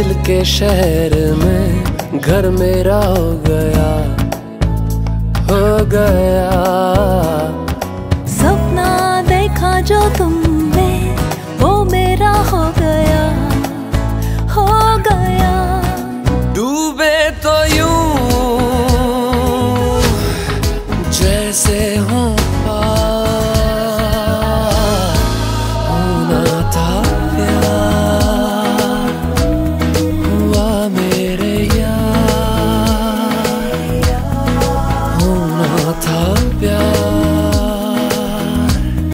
दिल के शहर में घर मेरा हो गया हो गया। सपना देखा जो तुमने वो मेरा हो गया हो गया। डूबे तो यू जैसे हूँ ना था। 逃表